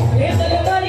Eita, levanta!